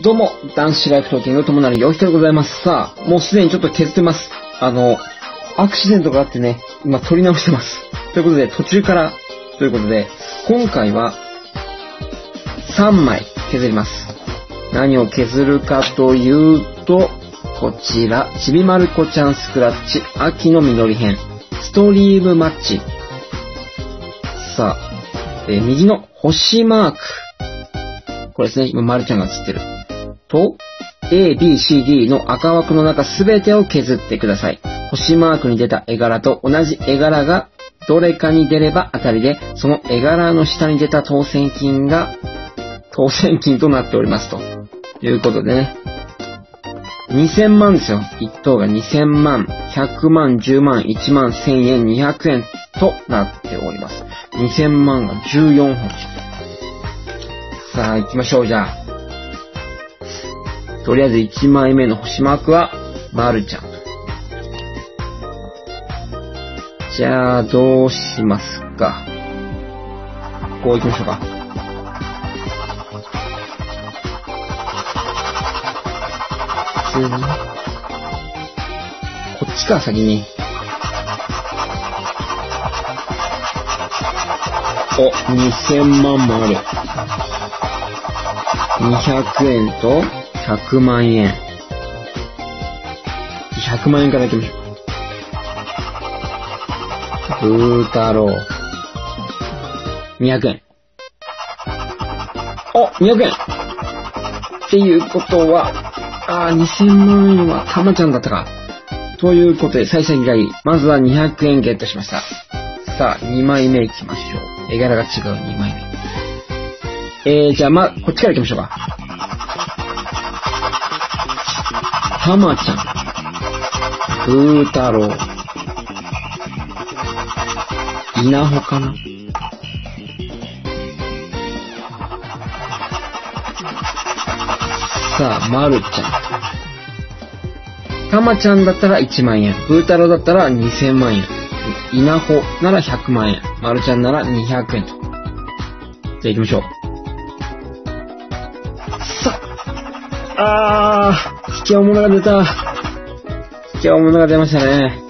どうも、男子ライフトーキングともなるよひとでございます。さあ、もうすでにちょっと削ってます。あの、アクシデントがあってね、今撮り直してます。ということで、途中から、ということで、今回は、3枚削ります。何を削るかというと、こちら、ちびまる子ちゃんスクラッチ、秋の実り編、ストリームマッチ。さあ、えー右の星マーク。これですね、今、まるちゃんが映ってる。と、A, B, C, D の赤枠の中すべてを削ってください。星マークに出た絵柄と同じ絵柄がどれかに出れば当たりで、その絵柄の下に出た当選金が当選金となっておりますと。いうことでね。2000万ですよ。1等が2000万、100万、10万、1万、1000円、200円となっております。2000万が14本。さあ、行きましょう、じゃあ。とりあえず1枚目の星マークは、まるちゃん。じゃあ、どうしますか？こう行きましょうか。普通に。こっちか、先に。お、2000万もある。200円と100万円。100万円からいきましょう。ブー太郎。200円。お !200 円っていうことは、あー、2000万円はたまちゃんだったか。ということで、幸先がいい。まずは200円ゲットしました。さあ、2枚目いきましょう。絵柄が違う2枚目。えー、じゃあ、ま、こっちから行きましょうか。たまちゃん。ブー太郎。稲穂かなさあ、まるちゃん。たまちゃんだったら1万円。ブー太郎だったら2000万円。稲穂なら100万円。まるちゃんなら200円と。じゃあ行きましょう。さあ、あー、引き合うものが出た。引き合うものが出ましたね。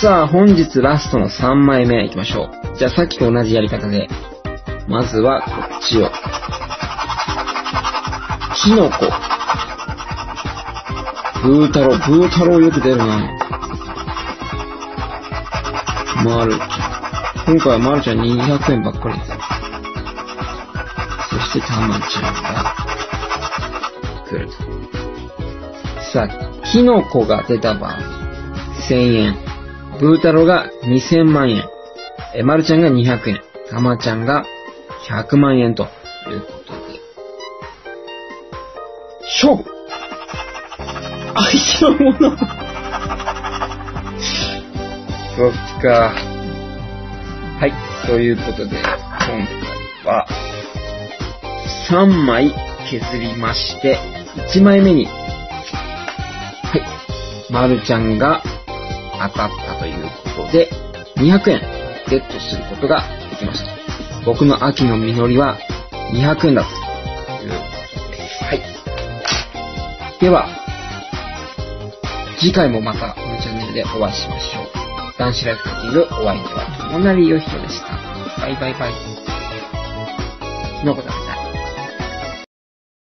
さあ、本日ラストの3枚目行きましょう。じゃあさっきと同じやり方で、まずはこっちを。キノコ。ブー太郎、ブー太郎よく出るな。マルちゃん。今回はマルちゃん200円ばっかりです。そしてタマちゃんが来ると。さあ、キノコが出た場合、1000円。ブー太郎が2000万円。え、マルちゃんが200円。タマちゃんが100万円ということで。勝負相手のものそっか。はい。ということで、今回は、3枚削りまして、1枚目に、はい。まるちゃんが当たったということで、200円ゲットすることができました。僕の秋の実りは200円だったということで、はい。では、次回もまたこのチャンネルでお会いしましょう。男子ライフクッキングお相手は友成よひとでした。バイバイバイ。のこだ。